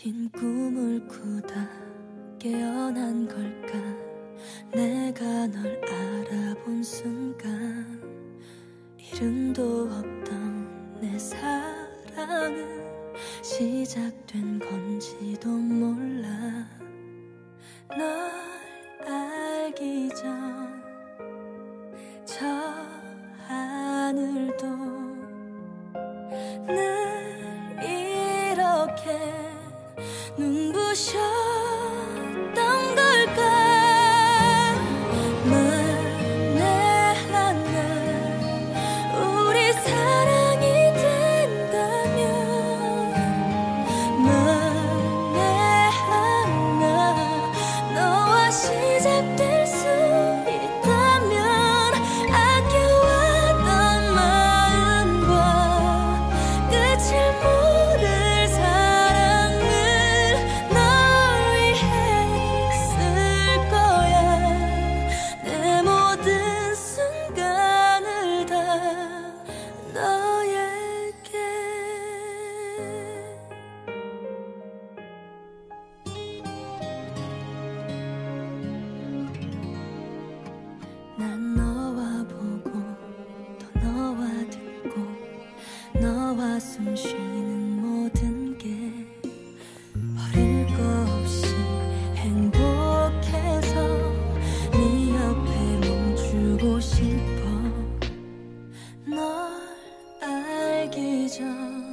긴 꿈을 꾸다 깨어난 걸까? 내가 널 알아본 순간 이름도 없던 내 사랑은 시작된 건지도 몰라. 널 알기 전 알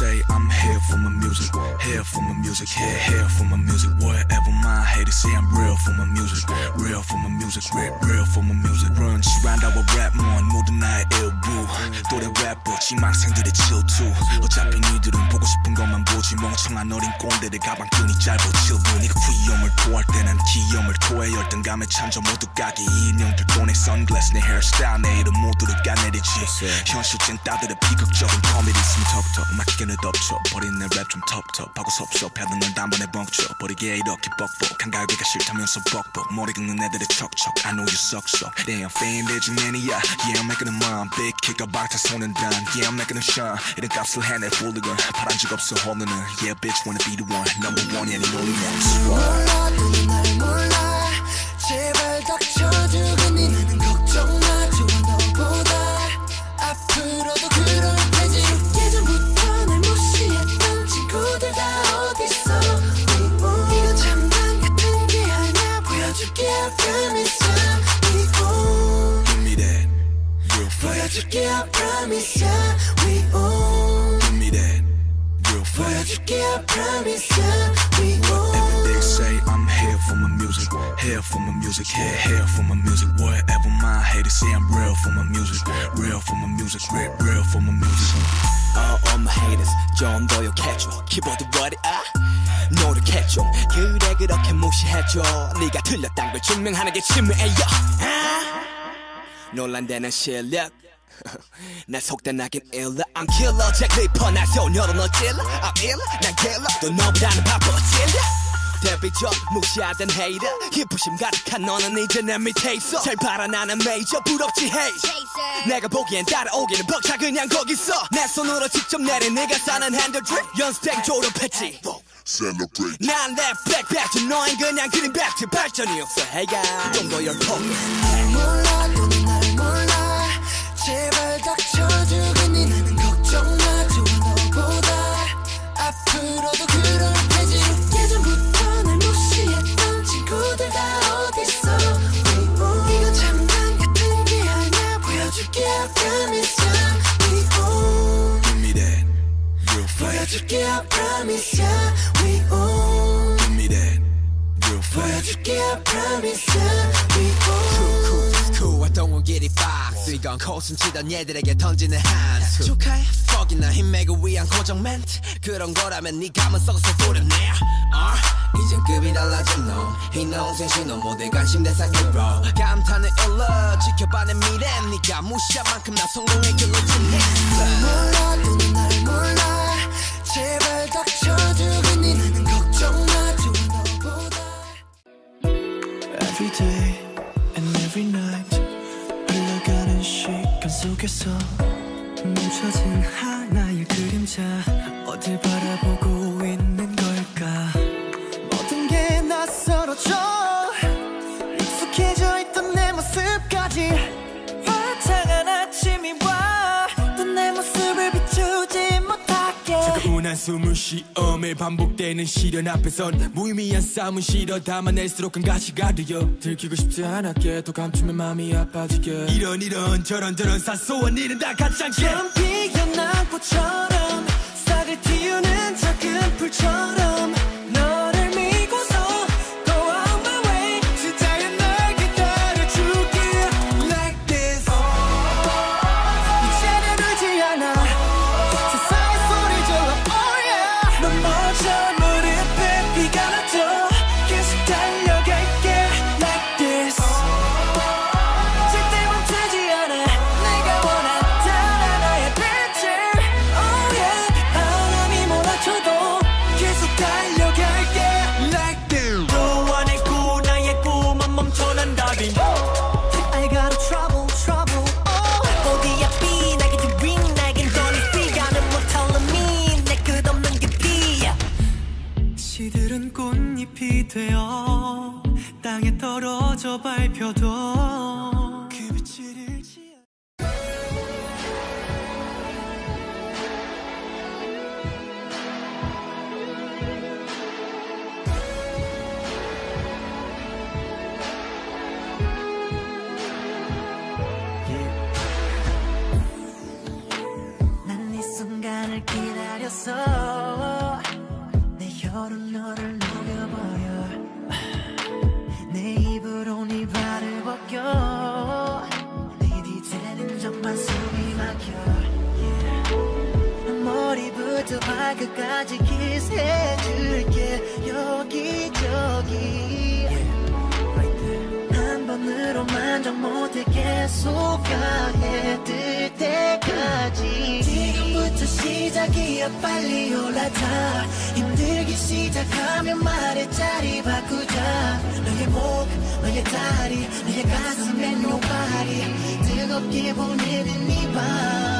say, I'm here for my music. Here for my music, here, here for my music. My haters say, I'm real for my music. Real for my music, real, real for my music. Run, 시간 다와 랩, mon 모든 나의 일부. 또래 래퍼, 지망생들의 질투. 어차피 니들은 보고 싶은 것만 보지. 멍청한 어린 꼰대들 가방끈이 짧아 칠부. 네가 위험을 토할 때 난 기염을 토해 열등감에 찬 저 모두까기 인형들 또 내 선글라스, 내 헤어스타일, 내 이름 모두를 까내리지. 현실 찐따들의 비극적인 있으면 턱턱 막히게는 덮쳐 버린 내 랩 좀 텁텁하고 섭섭해도 널 단번에 벙쳐 버리게 이렇게 뻑뻑 한 갈비가 싫다면서 뻑뻑 머리 긁는 애들의 척척 I know you suck so Damn fan 대중 매니아 Yeah I'm making a mom Big kick up 방탄소년 단 Yeah I'm making a shine 이런 값을 해내 훌리건 파란 적 없어 홈런은 Yeah bitch wanna be the one Number one yeah 니 only one 몰라 너는 날 몰라 제발 닥쳐주 보여줄게 I promise ya We own Give me that real fast 보여줄게 I promise ya We own Give me that real fast 보여줄게 I promise ya We Whatever own they say, I'm here for my music. Here for my music, here, here for my music. Whatever my haters say, I'm real for my music. Real for my music, real, real for my music. All of my haters 좀 더 욕해줘 키보드 what 아 노력해줘. 그래 그렇게 무시해줘. 네가 틀렸단 걸 증명하는 게 치매야 아? 논란되는 실력. 날 속단하긴 일러. I'm killer. 잭 리퍼 날 소녀로 너 찔러. I'm ill 난 killer. 또 너보다는 바빠 찔러 데뷔전 무시하던 헤이터 희부심 가득한 너는 이제 내 밑에 있어. 잘 바라나는 메이저 부럽지 헤이 내가 보기엔 따라오기는 벅차. 그냥 거기서 내 손으로 직접 내린 네가 사는 핸들 드립 연습생 졸업했지 celebrate. 난내 백팩트 너흰 그냥 그린 백트 발전이 없어 해가 그 정도 열폭 몰라 너는 날 몰라. 제발 닥쳐주겠니 나는 걱정 마 좋아 너보다. 앞으로도 그럴 테지. 예전부터 날 무시했던 친구들 다 어딨어? 이건 장난 같은 게 아니야. 보여줄게 I promise own Give me that real fast. 보여줄게 I promise ya. We own. Give me that real fast. 보여줄게 I promise ya. We own. Cool, cool, I don't want get it box 이건 코순 치던 얘들에게 던지는 한수. 축하해. 퍽이나 힘매고 위한 고정 멘트. 그런 거라면 네 감은 썩어서 소리내 어? 이젠 급이 달라진 놈이 농생 신호 모두 관심대 사기로 감탄을 일러 지켜봐 내 미래. 네가 무시한 만큼 나 성공의 길로 진했어 몰라 너는 날 몰라 속에서 멈춰진 하나의 그림자 어딜 바라보고 있는 걸까? 모든 게 낯설어져 숨을 매일 반복되는 시련 앞에선 무의미한 싸움은 싫어 담아낼수록 큰 가시가 되어 들키고 싶지 않았게 더 감추면 마음이 아파지게. 이런 이런 저런 저런 사소한 일은 다 가짜게. 참 피어난 꽃처럼 떨어져 밟 끝까지 키스해줄게. 여기저기. 한 번으로 만족 못해 계속 가해들 때까지. 지금부터 시작이야. 빨리 올라타 힘들기 시작하면 말해 자리 바꾸자. 너의 목 너의 다리 너의 가슴에 nobody. 뜨겁게 보내는 이밤. 내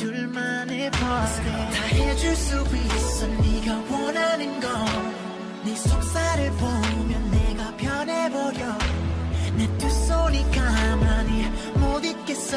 둘만의 party 다 해줄 수 있어. 네가 원하는 건네 속살을 보면 내가 변해버려. 내 두 손이 가만히 못 있겠어